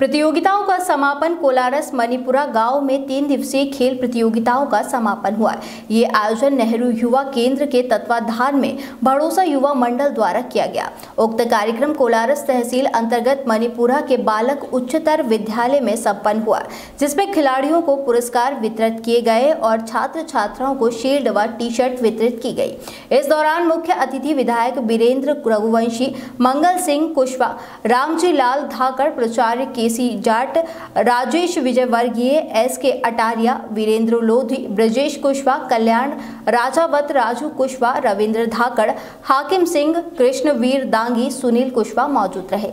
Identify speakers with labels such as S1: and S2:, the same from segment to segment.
S1: प्रतियोगिताओं का समापन कोलारस मणिपुरा गाँव में तीन दिवसीय खेल प्रतियोगिताओं का समापन हुआ। ये आयोजन नेहरू युवा केंद्र के तत्वाधान में भरोसा युवा मंडल द्वारा किया गया। उक्त कार्यक्रम कोलारस तहसील अंतर्गत मणिपुरा के बालक उच्चतर विद्यालय में संपन्न हुआ, जिसमें खिलाड़ियों को पुरस्कार वितरित किए गए और छात्र छात्राओं को शील्ड व टी शर्ट वितरित की गई। इस दौरान मुख्य अतिथि विधायक वीरेंद्र रघुवंशी, मंगल सिंह कुशवा रामजी लाल धाकर प्राचार्य के KC Jat, Rajesh Vijayvargiya, S K Ataria, Virendra Lodhi, Brajesh Kushwaha कल्याण, राजावत राजू कुशवा रविंद्र धाकड़, हाकिम सिंह, कृष्णवीर दांगी, सुनील कुशवा मौजूद रहे।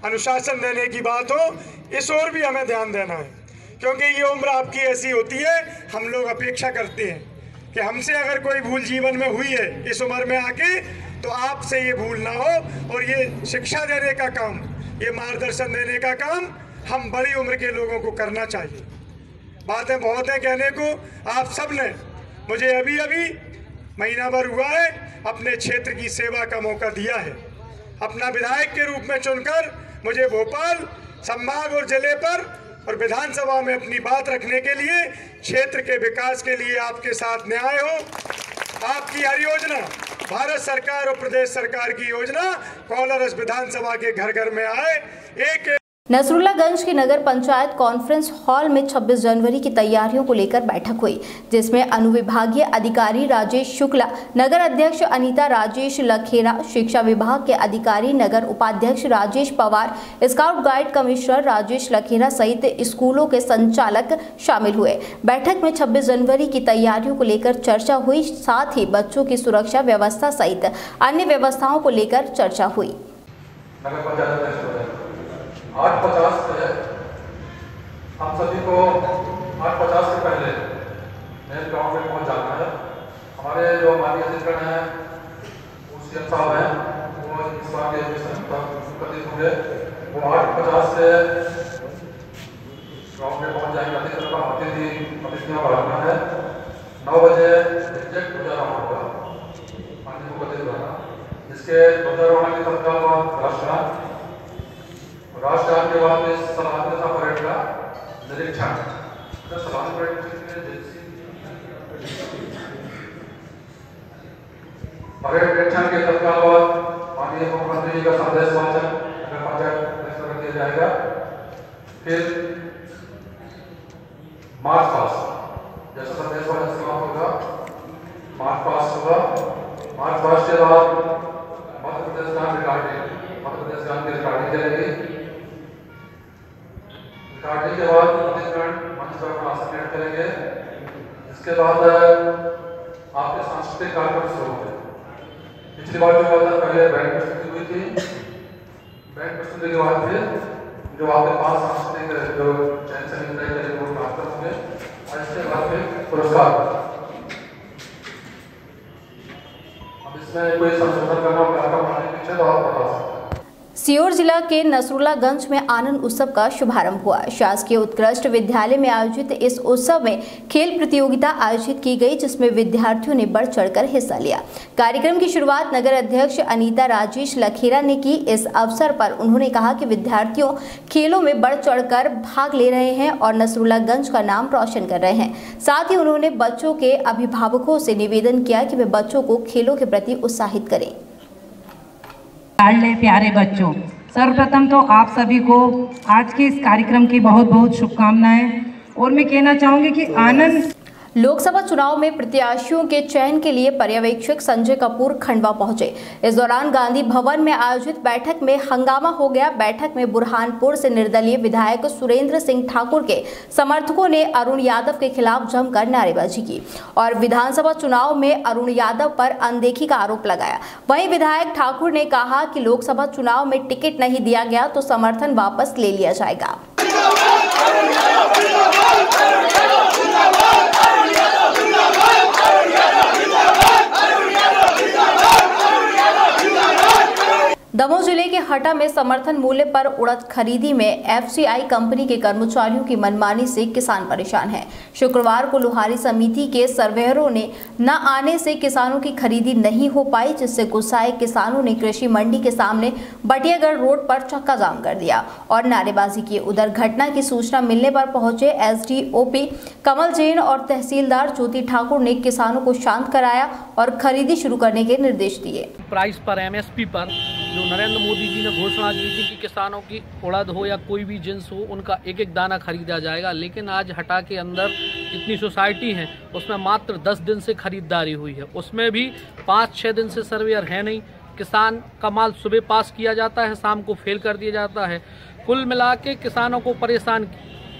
S2: अनुशासन देने की बात हो, इस ओर भी हमें ध्यान देना है, क्योंकि ये उम्र आपकी ऐसी होती है, हम लोग अपेक्षा करते हैं कि हमसे अगर कोई भूल जीवन में हुई है, इस उम्र में आके तो आपसे ये भूल ना हो, और ये शिक्षा देने का काम ये मार्गदर्शन देने का काम हम बड़ी उम्र के लोगों को करना चाहिए। बातें बहुत हैं कहने को, आप सबने, मुझे अभी अभी महीना भर हुआ है, अपने क्षेत्र की सेवा का मौका दिया है। अपना विधायक के रूप में चुनकर मुझे भोपाल, संभाग और ज़िले पर और विधानसभा में अपनी बात रखने के लिए, क्षेत्र के विकास के लिए आपके साथ न्याय हो, आपकी हर योजना भारत सरकार और प्रदेश सरकार की योजना कॉलरस विधानसभा के घर घर में आए। एक
S1: नसरुल्लागंज की नगर पंचायत कॉन्फ्रेंस हॉल में 26 जनवरी की तैयारियों को लेकर बैठक हुई, जिसमें अनुविभागीय अधिकारी राजेश शुक्ला, नगर अध्यक्ष अनीता राजेश लखेरा, शिक्षा विभाग के अधिकारी, नगर उपाध्यक्ष Rajesh Pawar, scout guide commissioner Rajesh Lakhera सहित स्कूलों के संचालक शामिल हुए। बैठक में छब्बीस जनवरी की तैयारियों को लेकर चर्चा हुई, साथ ही बच्चों की सुरक्षा व्यवस्था सहित अन्य व्यवस्थाओं को लेकर चर्चा हुई।
S3: आठ पचास पे हम सभी को आठ पचास से पहले मेन ग्राउंड में पहुँच जाना है। हमारे जो हमारी अधिकरण है उसी साहब हैं, वो इस बार के प्रतिनिधि होंगे। वो आठ पचास से ग्राउंड में पहुँच जाएँगे। अधिकरण का अतिथि अतिथियों का रखना है। नौ बजे एग्जैक्ट ध्वजारोहण होगा। माननीय मुख्यमंत्री द्वारा इसके ध्वजारोहण के तत्काल बाद के बाद में सलाहता परेड का निरीक्षण सलाहत परेड परेड निरीक्षण के तत्काल बाद माननीय मुख्यमंत्री जी का संदेश वाचन नगर पंचायत कर दिया जाएगा फिर मार्च पास जैसा संदेश वाचन समाप्त होगा मार्च पास होगा मार्च पास के बाद मध्य प्रदेश गान रिकॉर्डिंग मध्य प्रदेश की रिकॉर्डिंग चलेगी काटने के बाद छत्तीसगढ़ मंच पर ग्रहण करेंगे। इसके बाद आपके सांस्कृतिक कार्यक्रम शुरू होंगे। पिछली बार जो हुआ था पहले बैंड प्रस्तुति हुई थी, बैंड प्रस्तुति के बाद फिर जो आपके पास सांस्कृतिक जो करेगी वो कार्यक्रम होंगे और इसके बाद फिर पुरस्कार। अब इसमें कोई संशोधन करना कार्यक्रम आने के पीछे तो आप बता सकते हैं।
S1: सीहोर जिला के नसरुल्लागंज में आनंद उत्सव का शुभारंभ हुआ। शासकीय उत्कृष्ट विद्यालय में आयोजित इस उत्सव में खेल प्रतियोगिता आयोजित की गई, जिसमें विद्यार्थियों ने बढ़ चढ़कर हिस्सा लिया। कार्यक्रम की शुरुआत नगर अध्यक्ष अनीता राजेश लखेरा ने की। इस अवसर पर उन्होंने कहा कि विद्यार्थियों खेलों में बढ़ चढ़कर भाग ले रहे हैं और नसरुल्लागंज का नाम रोशन कर रहे हैं। साथ ही उन्होंने बच्चों के अभिभावकों से निवेदन किया कि वे बच्चों को खेलों के प्रति उत्साहित करें।
S4: लाडले प्यारे बच्चों, सर्वप्रथम तो आप सभी को आज के इस कार्यक्रम की बहुत बहुत शुभकामनाएँ। और मैं कहना चाहूँगी कि आनंद
S1: लोकसभा चुनाव में प्रत्याशियों के चयन के लिए पर्यवेक्षक संजय कपूर खंडवा पहुँचे। इस दौरान गांधी भवन में आयोजित बैठक में हंगामा हो गया। बैठक में बुरहानपुर से निर्दलीय विधायक सुरेंद्र सिंह ठाकुर के समर्थकों ने अरुण यादव के खिलाफ जमकर नारेबाजी की और विधानसभा चुनाव में अरुण यादव पर अनदेखी का आरोप लगाया। वहीं विधायक ठाकुर ने कहा कि लोकसभा चुनाव में टिकट नहीं दिया गया तो समर्थन वापस ले लिया जाएगा। दमोह ज़िले के हटा में समर्थन मूल्य पर उड़द खरीदी में एफसीआई कंपनी के कर्मचारियों की मनमानी से किसान परेशान हैं। शुक्रवार को लोहारी समिति के सर्वेयरों ने न आने से किसानों की खरीदी नहीं हो पाई, जिससे गुस्साए किसानों ने कृषि मंडी के सामने बटियागढ़ रोड पर चक्का जाम कर दिया और नारेबाजी की उधर घटना की सूचना मिलने पर पहुँचे एसडीओपी कमल जैन और तहसीलदार ज्योति ठाकुर ने किसानों को शांत कराया और खरीदी शुरू करने के निर्देश दिए
S5: प्राइस पर, एमएसपी पर नरेंद्र मोदी जी ने घोषणा की थी कि किसानों की उड़द हो या कोई भी जिन्स हो, उनका एक एक दाना खरीदा जाएगा। लेकिन आज हटा के अंदर जितनी सोसाइटी हैं, उसमें मात्र दस दिन से खरीदारी हुई है। उसमें भी पाँच छः दिन से सर्वेयर है नहीं। किसान का माल सुबह पास किया जाता है, शाम को फेल कर दिया जाता है। कुल मिला के किसानों को परेशान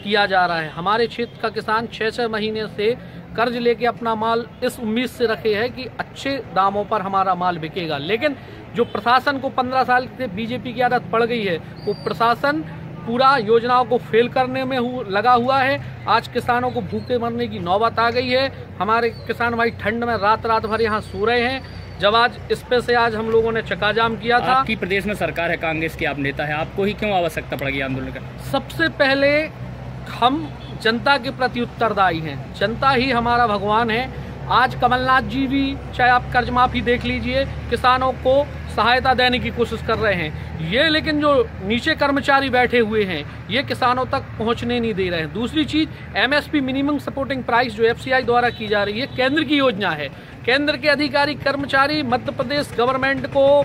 S5: किया जा रहा है। हमारे क्षेत्र का किसान छः छः महीने से कर्ज लेके अपना माल इस उम्मीद से रखे है कि अच्छे दामों पर हमारा माल बिकेगा। लेकिन जो प्रशासन को 15 साल से बीजेपी की आदत पड़ गई है वो प्रशासन पूरा योजनाओं को फेल करने में हु, लगा हुआ है। आज किसानों को भूखे मरने की नौबत आ गई है। हमारे किसान भाई ठंड में रात रात भर यहाँ सो रहे हैं। जब आज इस पे से आज हम लोगों ने चकाजाम किया था।
S6: आपकी प्रदेश में सरकार है कांग्रेस की आप नेता है आपको ही क्यों आवश्यकता पड़ गई आंदोलन का?
S5: सबसे पहले हम जनता के प्रति उत्तरदायी हैं। जनता ही हमारा भगवान है। आज कमलनाथ जी भी, चाहे आप कर्ज माफ़ी देख लीजिए, किसानों को सहायता देने की कोशिश कर रहे हैं। ये लेकिन जो नीचे कर्मचारी बैठे हुए हैं, ये किसानों तक पहुँचने नहीं दे रहे हैं। दूसरी चीज़ एमएसपी मिनिमम सपोर्टिंग प्राइस जो एफसीआई द्वारा की जा रही है, केंद्र की योजना है। केंद्र के अधिकारी, कर्मचारी, मध्य प्रदेश गवर्नमेंट को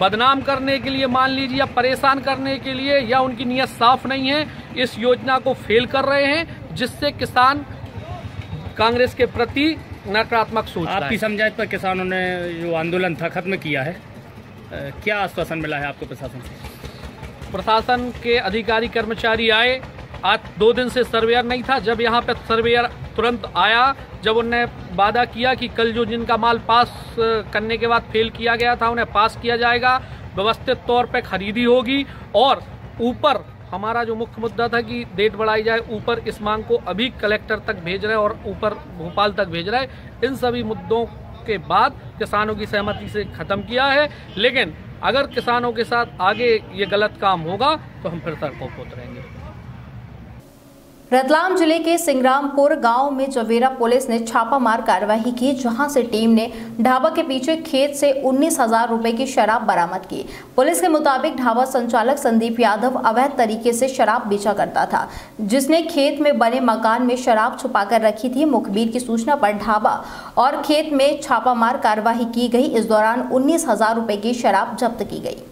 S5: बदनाम करने के लिए मान लीजिए या परेशान करने के लिए या उनकी नीयत साफ़ नहीं है इस योजना को फेल कर रहे हैं जिससे किसान कांग्रेस के प्रति नकारात्मक सोच
S6: आपकी
S5: है
S6: समझाइश पर किसानों ने जो आंदोलन था खत्म किया है क्या आश्वासन मिला है आपको प्रशासन से?
S5: प्रशासन के अधिकारी कर्मचारी आए आज दो दिन से सर्वेयर नहीं था। जब यहाँ पे सर्वेयर तुरंत आया, जब उनने वादा किया कि कल जो जिनका माल पास करने के बाद फेल किया गया था, उन्हें पास किया जाएगा, व्यवस्थित तौर पे खरीदी होगी और ऊपर हमारा जो मुख्य मुद्दा था कि डेट बढ़ाई जाए, ऊपर इस मांग को अभी कलेक्टर तक भेज रहे और ऊपर भोपाल तक भेज रहे इन सभी मुद्दों के बाद किसानों की सहमति से खत्म किया है। लेकिन अगर किसानों के साथ आगे ये गलत काम होगा तो हम फिर सड़कों पर उतरेंगे
S1: रतलाम ज़िले के सिंग्रामपुर गाँव में जवेरा पुलिस ने छापामार कार्रवाई की, जहाँ से टीम ने ढाबा के पीछे खेत से उन्नीस हज़ार रुपए की शराब बरामद की। पुलिस के मुताबिक ढाबा संचालक संदीप यादव अवैध तरीके से शराब बेचा करता था, जिसने खेत में बने मकान में शराब छुपाकर रखी थी। मुखबिर की सूचना पर ढाबा और खेत में छापामार कार्रवाई की गई। इस दौरान उन्नीस हज़ार की शराब जब्त की गई।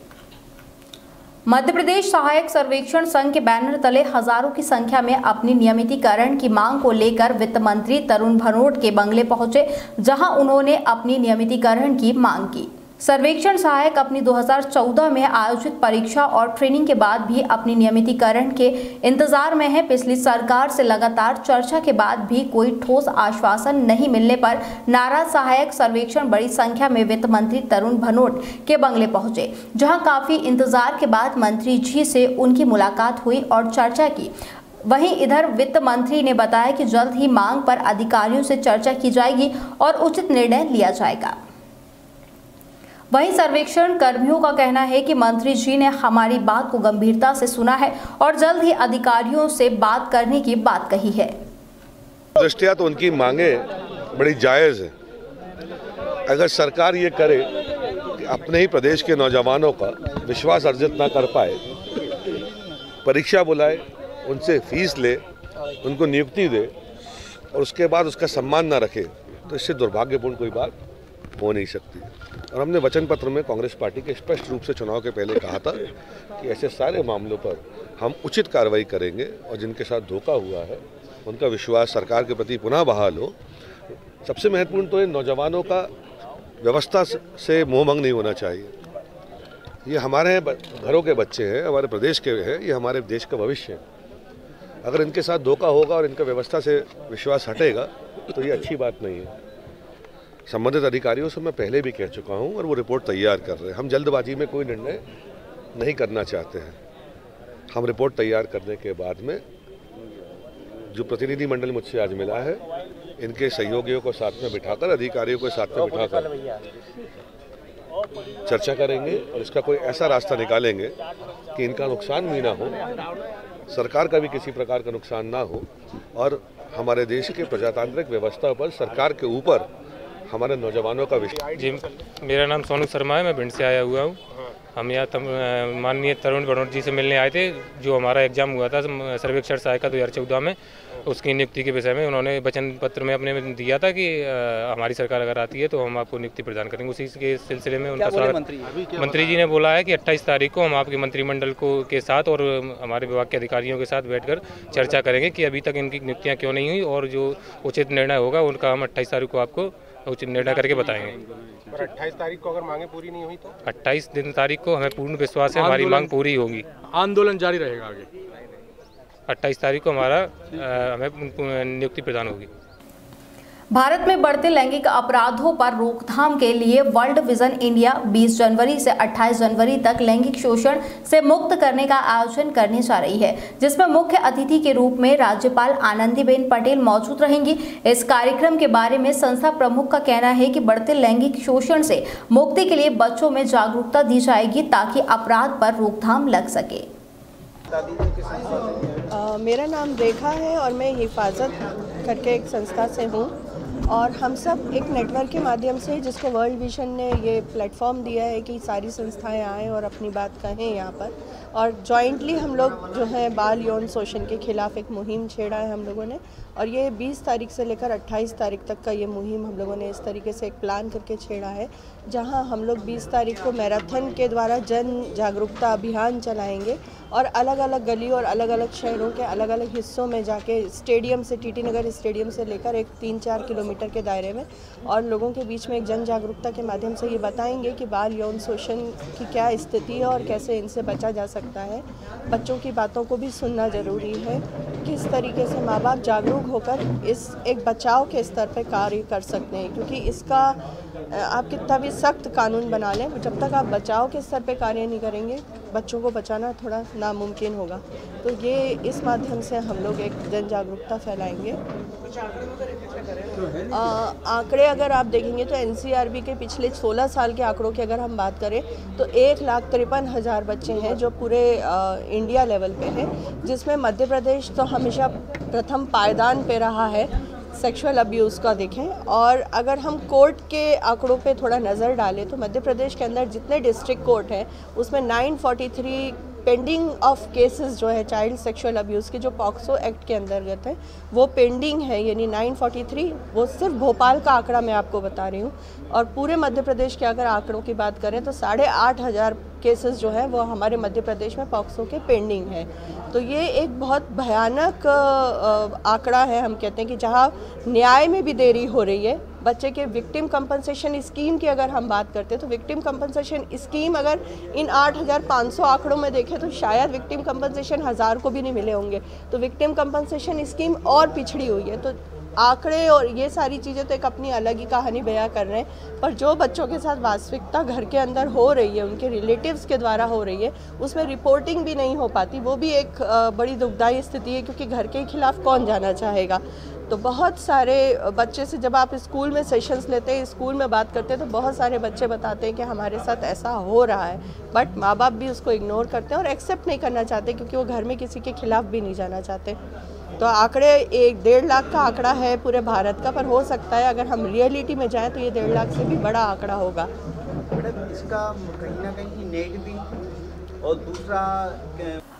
S1: मध्य प्रदेश सहायक सर्वेक्षण संघ के बैनर तले हज़ारों की संख्या में अपनी नियमितीकरण की मांग को लेकर वित्त मंत्री तरुण भनोट के बंगले पहुँचे, जहाँ उन्होंने अपनी नियमितीकरण की मांग की। सर्वेक्षण सहायक अपनी 2014 में आयोजित परीक्षा और ट्रेनिंग के बाद भी अपनी नियमितीकरण के इंतज़ार में है। पिछली सरकार से लगातार चर्चा के बाद भी कोई ठोस आश्वासन नहीं मिलने पर नाराज़ सहायक सर्वेक्षण बड़ी संख्या में वित्त मंत्री तरुण भनोट के बंगले पहुँचे, जहाँ काफ़ी इंतज़ार के बाद मंत्री जी से उनकी मुलाकात हुई और चर्चा की। वहीं इधर वित्त मंत्री ने बताया कि जल्द ही मांग पर अधिकारियों से चर्चा की जाएगी और उचित निर्णय लिया जाएगा। वहीं सर्वेक्षण कर्मियों का कहना है कि मंत्री जी ने हमारी बात को गंभीरता से सुना है और जल्द ही अधिकारियों से बात करने की बात कही है।
S7: दृष्टिया तो उनकी मांगे बड़ी जायज़ है। अगर सरकार ये करे कि अपने ही प्रदेश के नौजवानों का विश्वास अर्जित ना कर पाए, परीक्षा बुलाए, उनसे फ़ीस ले, उनको नियुक्ति दे और उसके बाद उसका सम्मान ना रखे तो इससे दुर्भाग्यपूर्ण कोई बात हो नहीं सकती। और हमने वचन पत्र में कांग्रेस पार्टी के स्पष्ट रूप से चुनाव के पहले कहा था कि ऐसे सारे मामलों पर हम उचित कार्रवाई करेंगे और जिनके साथ धोखा हुआ है, उनका विश्वास सरकार के प्रति पुनः बहाल हो। सबसे महत्वपूर्ण तो इन नौजवानों का व्यवस्था से मोहमंग नहीं होना चाहिए। ये हमारे घरों के बच्चे हैं, हमारे प्रदेश के हैं, ये हमारे देश का भविष्य है। अगर इनके साथ धोखा होगा और इनका व्यवस्था से विश्वास हटेगा तो ये अच्छी बात नहीं है। संबंधित अधिकारियों से मैं पहले भी कह चुका हूँ और वो रिपोर्ट तैयार कर रहे हैं। हम जल्दबाजी में कोई निर्णय नहीं करना चाहते हैं। हम रिपोर्ट तैयार करने के बाद में जो प्रतिनिधि मंडल मुझसे आज मिला है इनके सहयोगियों को साथ में बिठाकर अधिकारियों को साथ में बिठाकर चर्चा करेंगे और इसका कोई ऐसा रास्ता निकालेंगे कि इनका नुकसान भी ना हो सरकार का भी किसी प्रकार का नुकसान ना हो और हमारे देश के प्रजातांत्रिक व्यवस्था पर सरकार के ऊपर हमारे नौजवानों का विषय
S8: जी मेरा नाम सोनू शर्मा है मैं भिंड से आया हुआ हूँ। हम यहाँ तम- माननीय तरुण बनोट जी से मिलने आए थे जो हमारा एग्ज़ाम हुआ था सर्वेक्षण सहायका दो हज़ार चौदह में उसकी नियुक्ति के विषय में उन्होंने वचन पत्र में अपने में दिया था कि अ, हमारी सरकार अगर आती है तो हम आपको नियुक्ति प्रदान करेंगे। उसी के सिलसिले में उनका स्वागत मंत्री, मंत्री जी ने बोला है कि 28 तारीख को हम आपके मंत्रिमंडल को के साथ और हमारे विभाग के अधिकारियों के साथ बैठकर चर्चा करेंगे कि अभी तक इनकी नियुक्तियाँ क्यों नहीं हुई और जो उचित निर्णय होगा उनका हम 28 तारीख को आपको उचित निर्णय करके बताएँगे।
S9: पर अट्ठाईस तारीख को अगर मांगे पूरी नहीं हुई तो?
S8: 28 दिन तारीख को हमें पूर्ण विश्वास है हमारी मांग पूरी होगी।
S9: आंदोलन जारी रहेगा आगे।
S8: 28 तारीख को हमारा हमें नियुक्ति प्रदान होगी।
S1: भारत में बढ़ते लैंगिक अपराधों पर रोकथाम के लिए वर्ल्ड विजन इंडिया 20 जनवरी से 28 जनवरी तक लैंगिक शोषण से मुक्त करने का आयोजन करने जा रही है, जिसमें मुख्य अतिथि के रूप में राज्यपाल आनंदीबेन पटेल मौजूद रहेंगी। इस कार्यक्रम के बारे में संस्था प्रमुख का कहना है कि बढ़ते लैंगिक शोषण से मुक्ति के लिए बच्चों में जागरूकता दी जाएगी ताकि अपराध पर रोकथाम लग सके।
S10: मेरा नाम रेखा है और मैं हिफाजत करके एक संस्था से हूँ। और हम सब एक नेटवर्क के माध्यम से, जिसको वर्ल्ड विजन ने ये प्लेटफॉर्म दिया है कि सारी संस्थाएँ आएँ और अपनी बात कहें यहाँ पर। और जॉइंटली हम लोग जो है बाल यौन शोषण के खिलाफ एक मुहिम छेड़ा है हम लोगों ने। और ये 20 तारीख से लेकर 28 तारीख तक का ये मुहिम हम लोगों ने इस तरीके से एक प्लान करके छेड़ा है, जहाँ हम लोग 20 तारीख को मैराथन के द्वारा जन जागरूकता अभियान चलाएँगे और अलग अलग गली और अलग अलग शहरों के अलग अलग हिस्सों में जाके स्टेडियम से टीटी नगर स्टेडियम से लेकर एक तीन चार किलोमीटर के दायरे में और लोगों के बीच में एक जन जागरूकता के माध्यम से ये बताएँगे कि बाल यौन शोषण की क्या स्थिति है और कैसे इनसे बचा जा सकता है। बच्चों की बातों को भी सुनना ज़रूरी है। किस तरीके से माँ बाप जागरूक होकर इस एक बचाव के स्तर पर कार्य कर सकते हैं क्योंकि इसका आप कितना भी सख्त कानून बना लें, जब तक आप बचाव के स्तर पे कार्य नहीं करेंगे, बच्चों को बचाना थोड़ा नामुमकिन होगा। तो ये इस माध्यम से हम लोग एक जन जागरूकता फैलाएँगे आंकड़े अगर आप देखेंगे तो एनसीआरबी के पिछले 16 साल के आंकड़ों की अगर हम बात करें तो एक लाख तिरपन हज़ार बच्चे हैं जो पूरे इंडिया लेवल पे हैं, जिसमें मध्य प्रदेश तो हमेशा प्रथम पायदान पे रहा है। सेक्सुअल अब्यूज़ का देखें और अगर हम कोर्ट के आंकड़ों पे थोड़ा नज़र डालें तो मध्य प्रदेश के अंदर जितने डिस्ट्रिक्ट कोर्ट हैं, उसमें 943 पेंडिंग ऑफ़ केसेस जो है चाइल्ड सेक्सुअल अब्यूज़ के जो पॉक्सो एक्ट के अंतर्गत है, वो पेंडिंग है, यानी 943 वो सिर्फ़ भोपाल का आंकड़ा मैं आपको बता रही हूँ। और पूरे मध्य प्रदेश के अगर आंकड़ों की बात करें तो साढ़े आठ हज़ार केसेस जो है, वो हमारे मध्य प्रदेश में पॉक्सो के पेंडिंग है। तो ये एक बहुत भयानक आंकड़ा है, हम कहते हैं कि जहाँ न्याय में भी देरी हो रही है बच्चे के विक्टिम कंपनसेशन स्कीम की अगर हम बात करते हैं तो विक्टिम कंपनसेशन स्कीम अगर इन 8,500 आंकड़ों में देखें तो शायद विक्टिम कंपनसेशन हज़ार को भी नहीं मिले होंगे। तो विक्टिम कंपनसेशन स्कीम और पिछड़ी हुई है। तो आंकड़े और ये सारी चीज़ें तो एक अपनी अलग ही कहानी बयां कर रहे हैं। पर जो बच्चों के साथ वास्तविकता घर के अंदर हो रही है उनके रिलेटिव्स के द्वारा हो रही है उसमें रिपोर्टिंग भी नहीं हो पाती। वो भी एक बड़ी दुखदायी स्थिति है क्योंकि घर के खिलाफ कौन जाना चाहेगा? तो बहुत सारे बच्चे से जब आप स्कूल में सेशंस लेते हैं, स्कूल में बात करते हैं तो बहुत सारे बच्चे बताते हैं कि हमारे साथ ऐसा हो रहा है। बट माँ बाप भी उसको इग्नोर करते हैं और एक्सेप्ट नहीं करना चाहते क्योंकि वो घर में किसी के खिलाफ भी नहीं जाना चाहते। तो आंकड़े, एक डेढ़ लाख का आंकड़ा है पूरे भारत का, पर हो सकता है अगर हम रियलिटी में जाएँ तो ये डेढ़ लाख से भी बड़ा आंकड़ा होगा।
S11: इसका कहीं ना कहीं नेट भी और दूसरा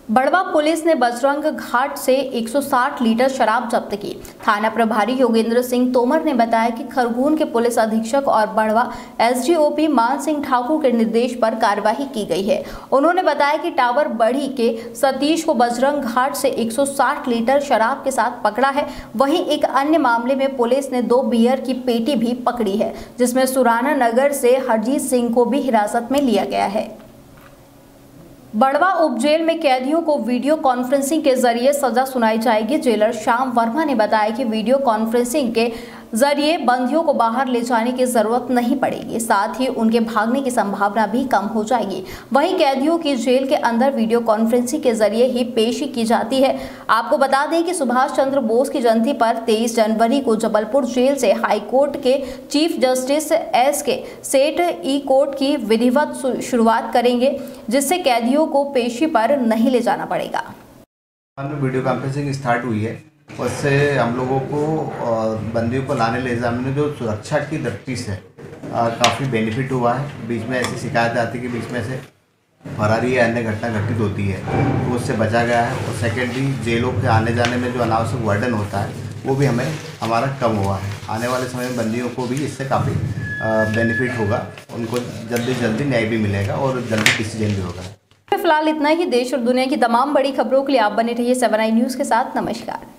S1: बड़वा पुलिस ने बजरंग घाट से 160 लीटर शराब जब्त की। थाना प्रभारी योगेंद्र सिंह तोमर ने बताया कि खरगोन के पुलिस अधीक्षक और बड़वा एसडीओपी मान सिंह ठाकुर के निर्देश पर कार्रवाई की गई है। उन्होंने बताया कि टावर बढ़ी के सतीश को बजरंग घाट से 160 लीटर शराब के साथ पकड़ा है। वहीं एक अन्य मामले में पुलिस ने दो बियर की पेटी भी पकड़ी है, जिसमें सुराना नगर से हरजीत सिंह को भी हिरासत में लिया गया है। बड़वा उपजेल में कैदियों को वीडियो कॉन्फ्रेंसिंग के ज़रिए सजा सुनाई जाएगी। जेलर श्याम वर्मा ने बताया कि वीडियो कॉन्फ्रेंसिंग के ज़रिए बंदियों को बाहर ले जाने की ज़रूरत नहीं पड़ेगी। साथ ही उनके भागने की संभावना भी कम हो जाएगी। वहीं कैदियों की जेल के अंदर वीडियो कॉन्फ्रेंसिंग के ज़रिए ही पेशी की जाती है। आपको बता दें कि सुभाष चंद्र बोस की जयंती पर 23 जनवरी को जबलपुर जेल से हाई कोर्ट के chief justice S K Seth ई कोर्ट की विधिवत शुरुआत करेंगे, जिससे कैदियों को पेशी पर नहीं ले जाना पड़ेगा।
S12: वीडियो कॉन्फ्रेंसिंग स्टार्ट हुई है। उससे हम लोगों को बंदियों को लाने ले जाने में जो सुरक्षा की दृष्टि से काफ़ी बेनिफिट हुआ है। बीच में ऐसी शिकायत आती कि बीच में से फरारी या अन्य घटना घटित होती है तो उससे बचा गया है। और सेकेंडली जेलों के आने जाने में जो अनावश्यक वर्डन होता है, वो भी हमें, हमारा कम हुआ है। आने वाले समय में बंदियों को भी इससे काफ़ी बेनिफिट होगा। उनको जल्दी जल्दी न्याय भी मिलेगा और जल्दी डिसीज़न भी होगा।
S1: फ़िलहाल इतना ही। देश और दुनिया की तमाम बड़ी खबरों के लिए आप बने रहिए सेवन आई न्यूज़ के साथ। नमस्कार।